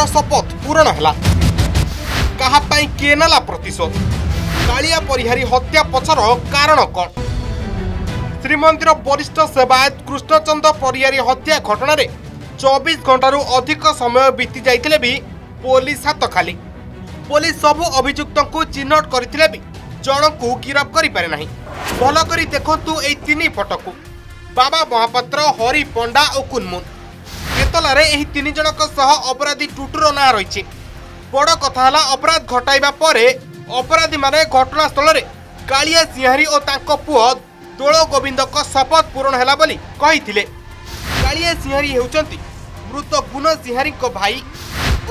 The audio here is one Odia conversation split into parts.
କାହାର ଶପଥ ପୂରଣ ହେଲା। କାହା ପାଇଁ କିଏ ନେଲା ପ୍ରତିଶୋଧ? କାଳିଆ ପରିହାରୀ ହତ୍ୟା ପଛର କାରଣ କ'ଣ? ଶ୍ରୀମନ୍ଦିର ବରିଷ୍ଠ ସେବାୟତ କୃଷ୍ଣଚନ୍ଦ୍ର ପରିହାରୀ ହତ୍ୟା ଘଟଣାରେ ଚବିଶ ଘଣ୍ଟାରୁ ଅଧିକ ସମୟ ବିତି ଯାଇଥିଲେ ବି ପୋଲିସ ହାତ ଖାଲି। ପୋଲିସ ସବୁ ଅଭିଯୁକ୍ତଙ୍କୁ ଚିହ୍ନଟ କରିଥିଲେ ବି ଜଣଙ୍କୁ ଗିରଫ କରିପାରେ ନାହିଁ। ଭଲ କରି ଦେଖନ୍ତୁ ଏହି ତିନି ଫଟୋକୁ ବାବା ମହାପାତ୍ର ହରି ପଣ୍ଡା ଓ କୁନମୁନ ଏତଲାରେ ଏହି ତିନି ଜଣଙ୍କ ସହ ଅପରାଧୀ ଟୁଟୁର ନାଁ ରହିଛି। ବଡ଼ କଥା ହେଲା ଅପରାଧ ଘଟାଇବା ପରେ ଅପରାଧୀମାନେ ଘଟଣାସ୍ଥଳରେ କାଳିଆ ସିଂହାରୀ ଓ ତାଙ୍କ ପୁଅ ଦୋଳ ଗୋବିନ୍ଦଙ୍କ ଶପଥ ପୂରଣ ହେଲା ବୋଲି କହିଥିଲେ। କାଳିଆ ସିଂହାରୀ ହେଉଛନ୍ତି ମୃତ ଗୁଣ ସିଂହାରୀଙ୍କ ଭାଇ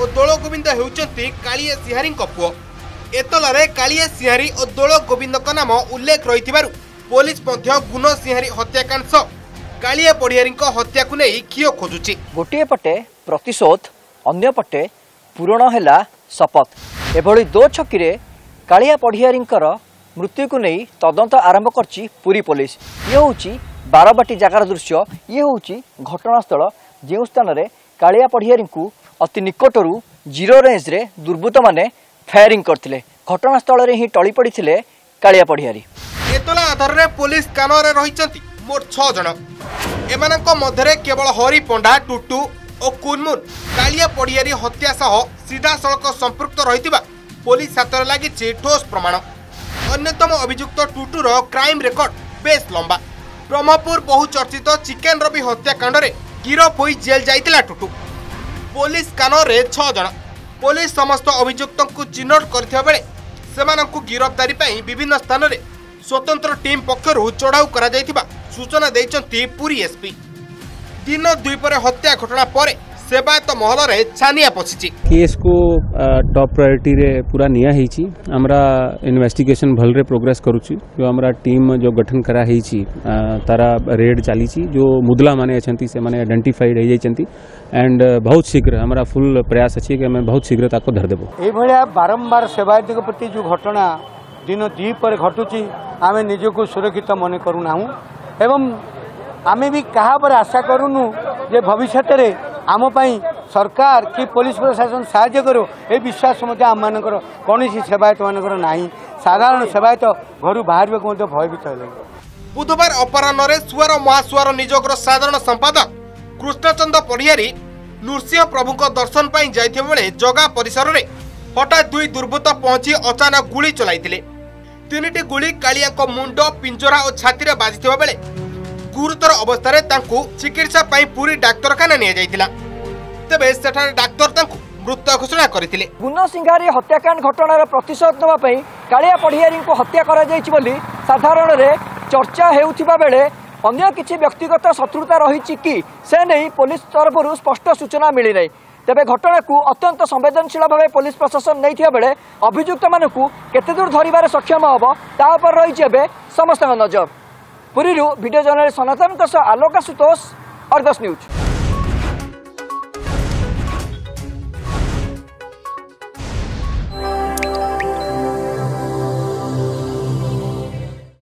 ଓ ଦୋଳ ଗୋବିନ୍ଦ ହେଉଛନ୍ତି କାଳିଆ ସିଂହାରୀଙ୍କ ପୁଅ। ଏତଲାରେ କାଳିଆ ସିଂହାରୀ ଓ ଦୋଳ ଗୋବିନ୍ଦଙ୍କ ନାମ ଉଲ୍ଲେଖ ରହିଥିବାରୁ ପୋଲିସ ମଧ୍ୟ ଗୁଣ ସିଂହାରୀ ହତ୍ୟାକାଣ୍ଡ ସହ କାଳିଆ ପଡ଼ିଆରୀଙ୍କ ହତ୍ୟାକୁ ନେଇ ଖିଅ ଖୋଜୁଛି। ଗୋଟିଏ ପଟେ ପ୍ରତିଶୋଧ ଅନ୍ୟପଟେ ପୂରଣ ହେଲା ଶପଥ। ଏଭଳି ଦୋ ଛକିରେ କାଳିଆ ପଢ଼ିଆରୀଙ୍କର ମୃତ୍ୟୁକୁ ନେଇ ତଦନ୍ତ ଆରମ୍ଭ କରିଛି ପୁରୀ ପୋଲିସ। ଇଏ ହେଉଛି ବାରବାଟୀ ଜାଗାର ଦୃଶ୍ୟ। ଇଏ ହେଉଛି ଘଟଣାସ୍ଥଳ ଯେଉଁ ସ୍ଥାନରେ କାଳିଆ ପଢ଼ିଆରୀଙ୍କୁ ଅତି ନିକଟରୁ ଜିରୋ ରେଞ୍ଜରେ ଦୁର୍ବୃତ୍ତମାନେ ଫାୟାରିଂ କରିଥିଲେ। ଘଟଣାସ୍ଥଳରେ ହିଁ ଟଳି ପଡ଼ିଥିଲେ କାଳିଆ ପଢ଼ିଆରୀ। ଏତଲା ଆଧାରରେ ପୋଲିସ କାନରେ ରହିଛନ୍ତି। ମୋଟ ଛଅ ଜଣ। ଏମାନଙ୍କ ମଧ୍ୟରେ କେବଳ ହରି ପଣ୍ଡା ଟୁଟୁ ଓ କୁନମୁନ କାଳିଆ ପଡ଼ିଆରୀ ହତ୍ୟା ସହ ସିଧାସଳଖ ସମ୍ପୃକ୍ତ ରହିଥିବା ପୋଲିସ ହାତରେ ଲାଗିଛି ଠୋସ୍ ପ୍ରମାଣ। ଅନ୍ୟତମ ଅଭିଯୁକ୍ତ ଟୁଟୁର କ୍ରାଇମ ରେକର୍ଡ ବେଶ୍ ଲମ୍ବା। ବ୍ରହ୍ମପୁର ବହୁ ଚର୍ଚ୍ଚିତ ଚିକେନ ରବି ହତ୍ୟାକାଣ୍ଡରେ ଗିରଫ ହୋଇ ଜେଲ୍ ଯାଇଥିଲା ଟୁଟୁ। ପୋଲିସ କାନରେ ଛଅ ଜଣ। ପୋଲିସ ସମସ୍ତ ଅଭିଯୁକ୍ତଙ୍କୁ ଚିହ୍ନଟ କରିଥିବା ବେଳେ ସେମାନଙ୍କୁ ଗିରଫଦାରୀ ପାଇଁ ବିଭିନ୍ନ ସ୍ଥାନରେ ସ୍ୱତନ୍ତ୍ର ଟିମ୍ ପକ୍ଷରୁ ଚଢ଼ାଉ କରାଯାଇଥିବା ସୂଚନା ଦେଇଛନ୍ତି ପୁରୀ ଏସ୍ପି। ଦିନ ଦ୍ୱିପହରେ ହତ୍ୟା ଘଟଣା ପରେ ସେବାୟତ ମହଲରେ ଛାନିଆ ପଶିଛି। କେସ୍କୁ ଟପ୍ ପ୍ରାୟୋରିଟିରେ ପୁରା ନିଆହେଇଛି ଆମର ଇନଭେଷ୍ଟିଗେସନ୍ ଭଲରେ ପ୍ରୋଗ୍ରେସ୍ କରୁଛି। ଯେଉଁ ଆମର ଟିମ୍ ଯେଉଁ ଗଠନ କରାହେଇଛି ତାର ରେଡ୍ ଚାଲିଛି। ଯେଉଁ ମୁଦଲାମାନେ ଅଛନ୍ତି ସେମାନେ ଆଇଡେଣ୍ଟିଫାଇଡ୍ ହେଇଯାଇଛନ୍ତି। ଆଣ୍ଡ ବହୁତ ଶୀଘ୍ର ଆମର ଫୁଲ୍ ପ୍ରୟାସ ଅଛି କି ଆମେ ବହୁତ ଶୀଘ୍ର ତାକୁ ଧରିଦେବୁ। ଏଇଭଳିଆ ବାରମ୍ବାର ସେବାୟତଙ୍କ ପ୍ରତି ଯେଉଁ ଘଟଣା ଦିନ ଦ୍ୱିପହରେ ଘଟୁଛି ଆମେ ନିଜକୁ ସୁରକ୍ଷିତ ମନେ କରୁନାହୁଁ। ଏବଂ ଆମେ ବି କାହା ଉପରେ ଆଶା କରୁନୁ ଯେ ଭବିଷ୍ୟତରେ ଆମ ପାଇଁ ସରକାର କି ପୋଲିସ ପ୍ରଶାସନ ସାହାଯ୍ୟ କରିବ ଏ ବିଶ୍ୱାସ ମଧ୍ୟ ଆମମାନଙ୍କର କୌଣସି ସେବାୟତମାନଙ୍କର ନାହିଁ। ସାଧାରଣ ସେବାୟତ ଘରୁ ବାହାରିବାକୁ ମଧ୍ୟ ଭୟଭୀତ ହେଲେଣି। ବୁଧବାର ଅପରାହ୍ନରେ ସୁଆର ମହାସୁଆର ନିଯୋଗର ସାଧାରଣ ସମ୍ପାଦକ କୃଷ୍ଣଚନ୍ଦ୍ର ପଡ଼ିଆରୀ ନୃସିଂହ ପ୍ରଭୁଙ୍କ ଦର୍ଶନ ପାଇଁ ଯାଇଥିବା ବେଳେ ଜଗା ପରିସରରେ ହଠାତ୍ ଦୁଇ ଦୁର୍ବୃତ୍ତ ପହଞ୍ଚି ଅଚାନକ ଗୁଳି ଚଳାଇଥିଲେ। ତିନିଟି ଗୁଳି କାଳିଆଙ୍କ ମୁଣ୍ଡ ପିଞ୍ଜରା ଓ ଛାତିରେ ବାଜିଥିବା ବେଳେ ଗୁରୁତର ଅବସ୍ଥାରେ ତାଙ୍କୁ ଚିକିତ୍ସା ପାଇଁ ପୁରୀ ଡାକ୍ତରଖାନା ନିଆଯାଇଥିଲା। ତେବେ ସେଠାରେ ଡାକ୍ତର ତାଙ୍କୁ ମୃତ ଘୋଷଣା କରିଥିଲେ। ଗୁଣ ସିଂହାରୀ ହତ୍ୟାକାଣ୍ଡ ଘଟଣାର ପ୍ରତିଶୋଧ ନେବା ପାଇଁ କାଳିଆ ପଢ଼ିଆରୀଙ୍କୁ ହତ୍ୟା କରାଯାଇଛି ବୋଲି ସାଧାରଣରେ ଚର୍ଚ୍ଚା ହେଉଥିବା ବେଳେ ଅନ୍ୟ କିଛି ବ୍ୟକ୍ତିଗତ ଶତ୍ରୁତା ରହିଛି କି ସେ ନେଇ ପୋଲିସ ତରଫରୁ ସ୍ପଷ୍ଟ ସୂଚନା ମିଳିନାହିଁ। তেবে ঘটনাকু অত্যন্ত সংবেদনশীল ভাবে পুলিশ প্রশাসন নেওয়া বেড়ে অভিযুক্ত মানুষ কেতদূর ধরবার সক্ষম হব তা উপরে রয়েছে এবে সমস্ত নজর পুরী ভিডিও জর্নালিষ্ট সনাতন আলোক আশুতোষ অর্গস নিউজ